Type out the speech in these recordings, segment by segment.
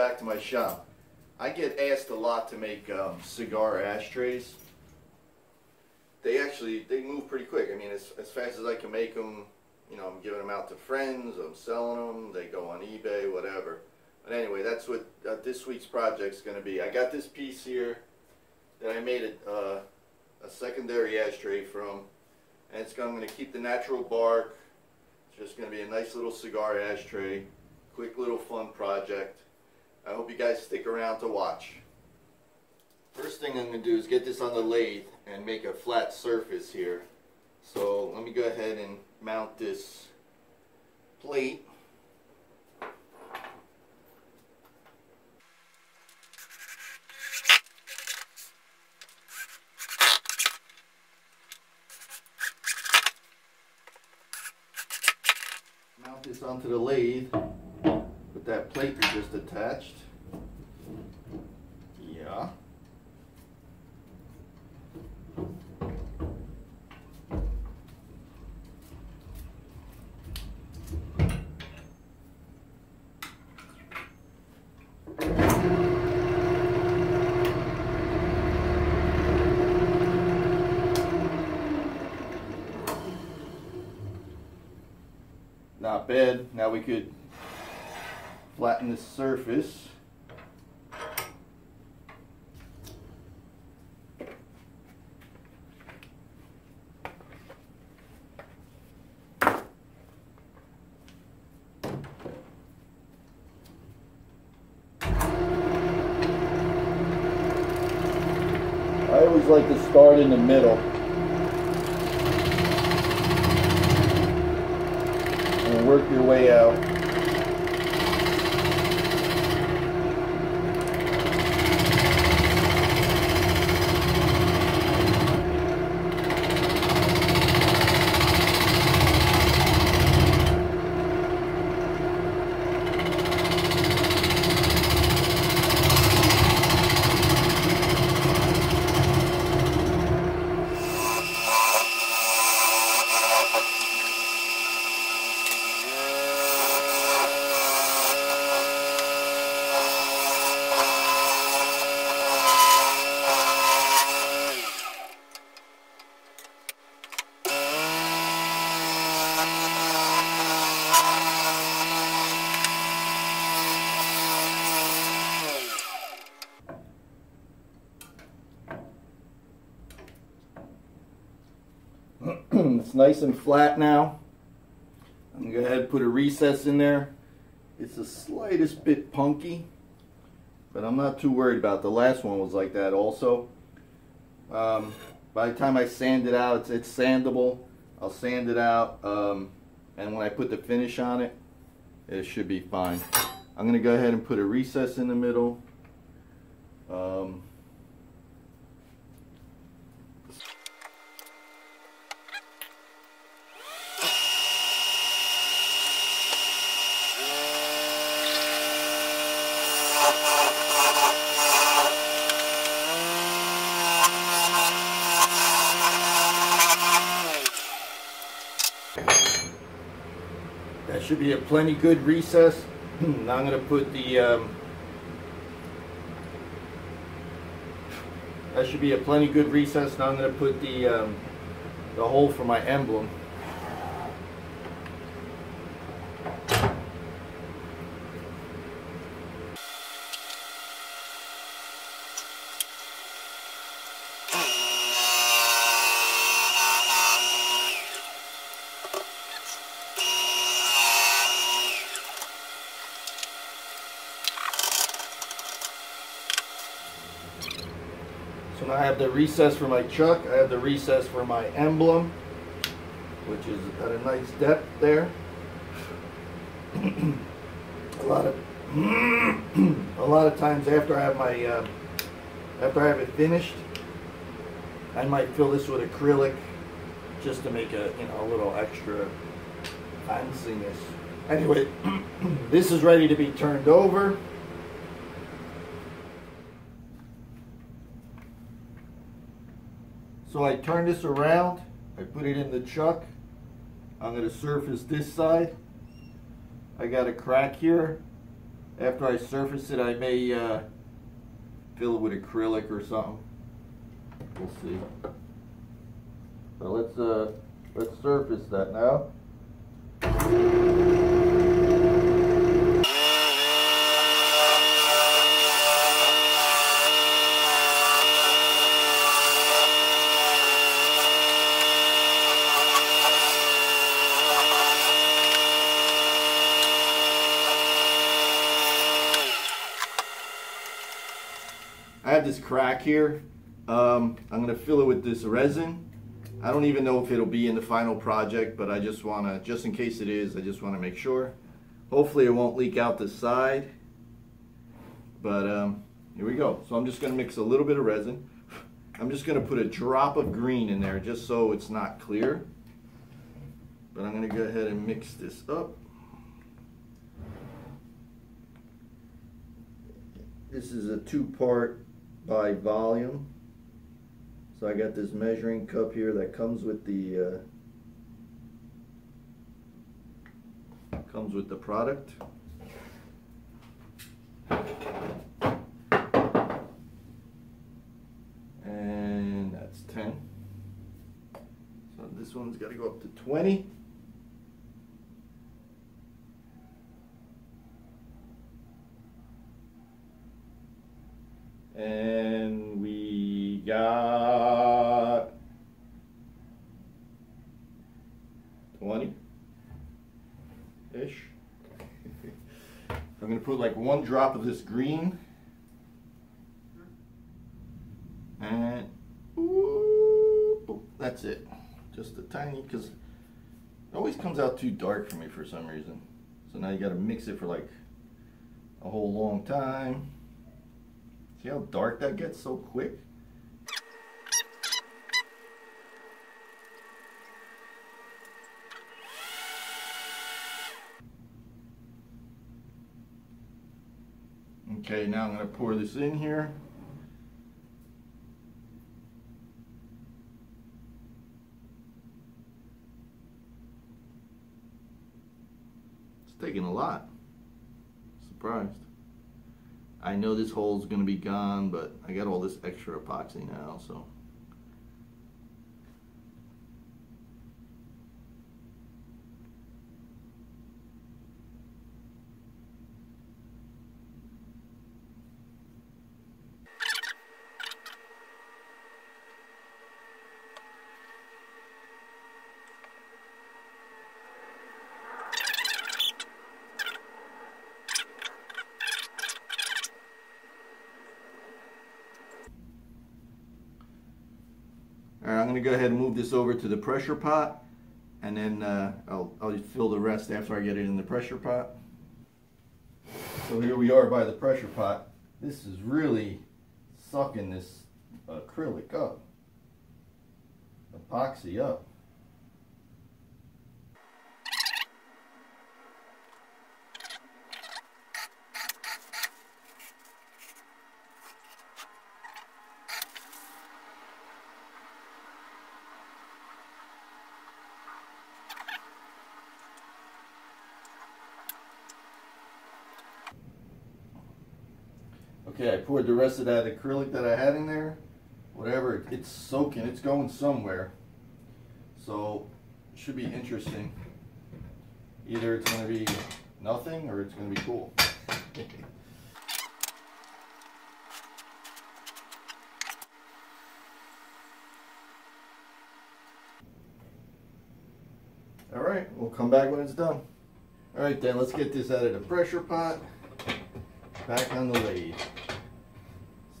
back to my shop. I get asked a lot to make um, cigar ashtrays. They actually, they move pretty quick. I mean, as, as fast as I can make them, you know, I'm giving them out to friends, I'm selling them, they go on eBay, whatever. But anyway, that's what uh, this week's project's going to be. I got this piece here that I made a, uh, a secondary ashtray from. And it's I'm going to keep the natural bark. It's just going to be a nice little cigar ashtray quick little fun project. I hope you guys stick around to watch. First thing I'm going to do is get this on the lathe and make a flat surface here. So let me go ahead and mount this plate. Mount this onto the lathe with that plate we just attached. Yeah. Not bad. Now we could the surface. I always like to start in the middle. And work your way out. It's nice and flat now. I'm going to go ahead and put a recess in there. It's the slightest bit punky, but I'm not too worried about it. The last one was like that also. Um, by the time I sand it out, it's, it's sandable. I'll sand it out, um, and when I put the finish on it, it should be fine. I'm going to go ahead and put a recess in the middle. Um, That should be a plenty good recess. now I'm going to put the, um, that should be a plenty good recess. Now I'm going to put the, um, the hole for my emblem. Have the recess for my chuck. I have the recess for my emblem, which is at a nice depth there. a lot of a lot of times after I have my uh, after I have it finished, I might fill this with acrylic just to make a you know a little extra fanciness. Anyway, this is ready to be turned over. So I turn this around, I put it in the chuck. I'm to surface this side. I got a crack here After I surface it, I may uh, fill it with acrylic or something. We'll see. So let's uh, let's surface that now. This crack here. Um, I'm gonna fill it with this resin. I don't even know if it'll be in the final project, but I just wanna, just in case it is, I just wanna make sure. Hopefully it won't leak out the side. But um, here we go. So I'm just gonna mix a little bit of resin. I'm just gonna put a drop of green in there just so it's not clear. But I'm gonna go ahead and mix this up. This is a two-part by volume. So I got this measuring cup here that comes with the uh, comes with the product. And that's 10. So this one's got to go up to 20. And we got 20 ish. I'm going to put like one drop of this green. And ooh, that's it. Just a tiny, because it always comes out too dark for me for some reason. So now you got to mix it for like a whole long time. See how dark that gets so quick? Okay, now I'm going to pour this in here. It's taking a lot. Surprised. I know this hole's going to be gone, but I got all this extra epoxy now, so. I'm gonna go ahead and move this over to the pressure pot and then uh, I'll, I'll fill the rest after I get it in the pressure pot. So here we are by the pressure pot. This is really sucking this acrylic up, epoxy up. Okay, I poured the rest of that acrylic that I had in there. Whatever, it's soaking, it's going somewhere. So, should be interesting. Either it's going to be nothing or it's going to be cool. All right, we'll come back when it's done. All right then, let's get this out of the pressure pot. Back on the lathe.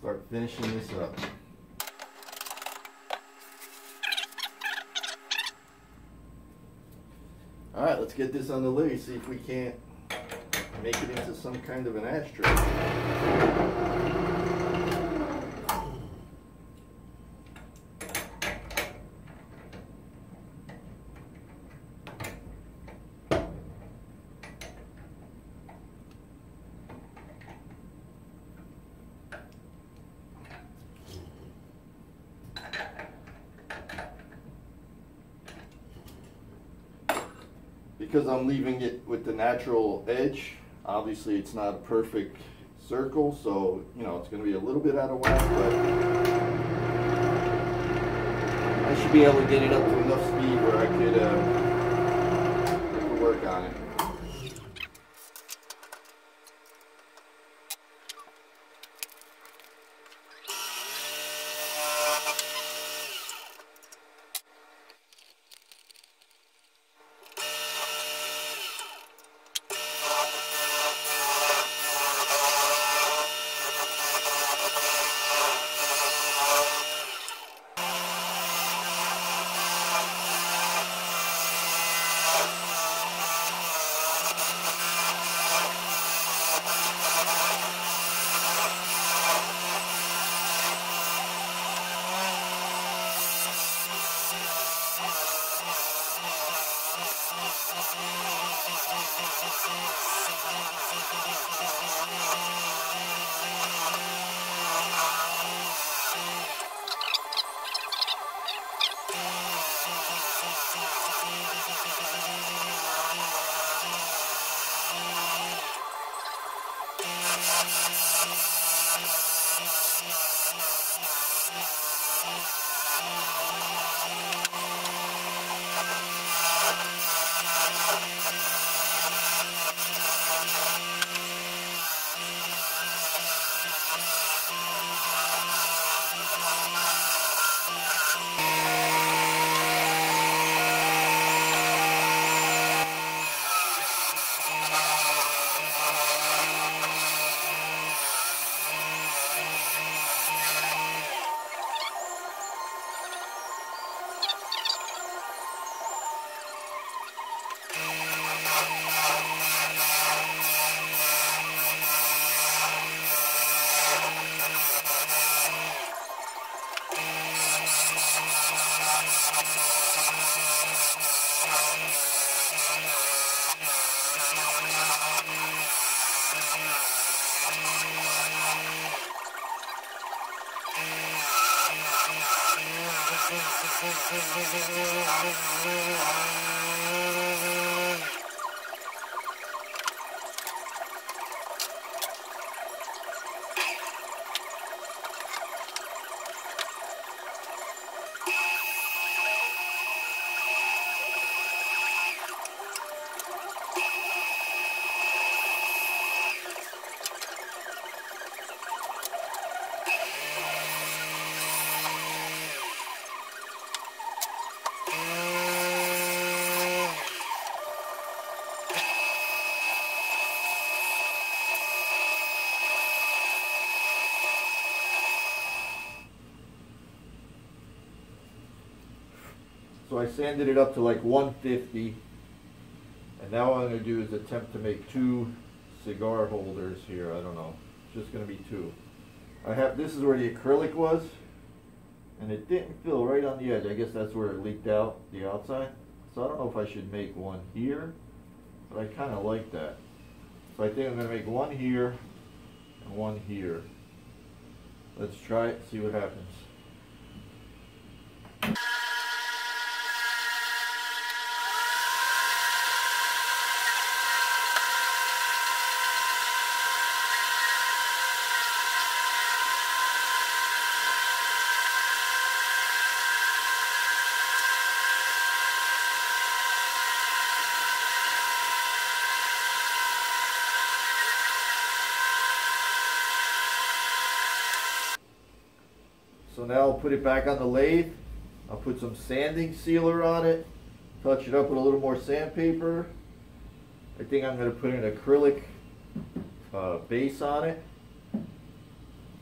Start finishing this up. All right, let's get this on the lathe, see if we can't make it into some kind of an ashtray. Because I'm leaving it with the natural edge, Obviously, it's not a perfect circle, so you know it's going to be a little bit out of whack, but I should be able to get it up to enough speed where I could, uh, I could work on it. Altyazı M.K. sanded it up to like 150. And now what I'm going to do is attempt to make two cigar holders here. I don't know. It's just going to be two. I have this is where the acrylic was. And it didn't fill right on the edge. I guess that's where it leaked out, the outside. So I don't know if I should make one here. But I kind of like that. So I think I'm going to make one here and one here. Let's try it, see what happens. So now I'll put it back on the lathe. I'll put some sanding sealer on it, touch it up with a little more sandpaper. I think I'm going to put an acrylic uh, base on it.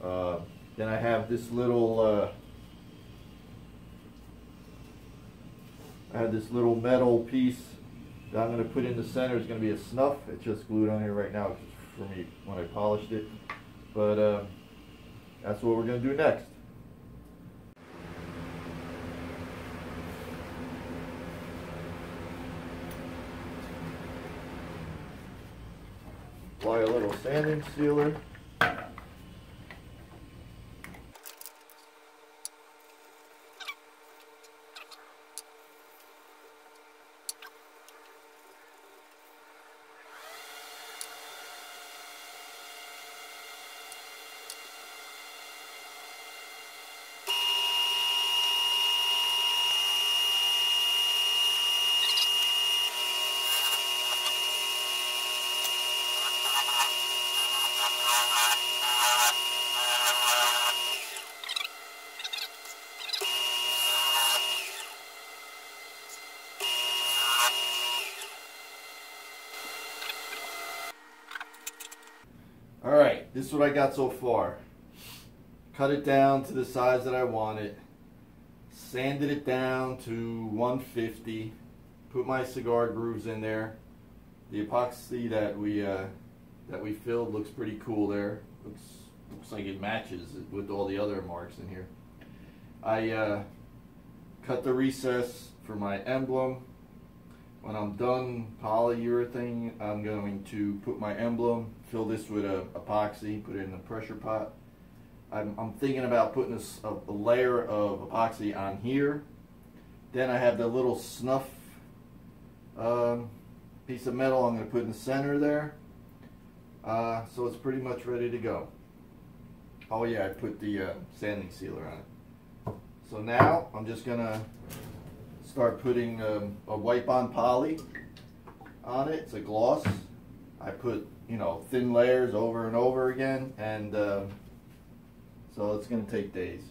Uh, then I have this little, uh, I have this little metal piece that I'm going to put in the center. It's going to be a snuff. It's just glued on here right now for me when I polished it. But um, that's what we're going to do next. Sanding sealer. This is what I got so far. Cut it down to the size that I want it. Sanded it down to 150. Put my cigar grooves in there. The epoxy that we uh, that we filled looks pretty cool there. Looks looks like it matches with all the other marks in here. I uh, cut the recess for my emblem. When I'm done polyurethane, I'm going to put my emblem, fill this with a epoxy, put it in the pressure pot. I'm, I'm thinking about putting a, a, layer of epoxy on here. Then I have the little snuff um, piece of metal I'm going to put in the center there. Uh, so it's pretty much ready to go. Oh yeah, I put the uh, sanding sealer on it. So now I'm just going to start putting um, a wipe on poly on it. It's a gloss. I put, you know, thin layers over and over again and uh, so it's going to take days.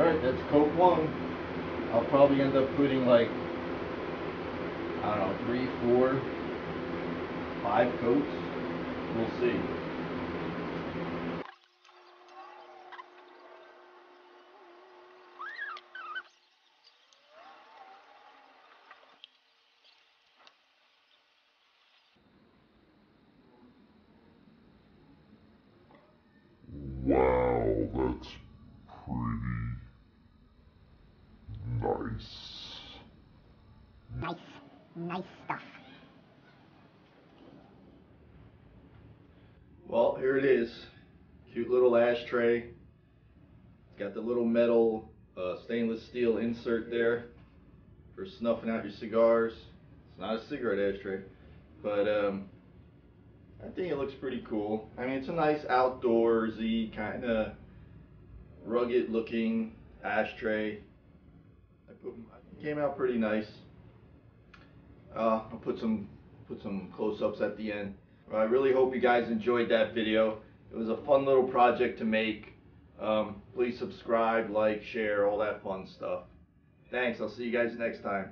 Alright, that's coat one. I'll probably end up putting like, I don't know, three, four, five coats. We'll see. Wow, that's pretty nice. Nice, nice stuff. Well, here it is. Cute little ashtray. It's got the little metal uh, stainless steel insert there for snuffing out your cigars. It's not a cigarette ashtray, but um, I think it looks pretty cool. I mean, it's a nice outdoorsy kind of rugged looking ashtray. It came out pretty nice. Uh, I'll put some put some close-ups at the end. I really hope you guys enjoyed that video. It was a fun little project to make. Um, please subscribe, like, share, all that fun stuff. Thanks. I'll see you guys next time.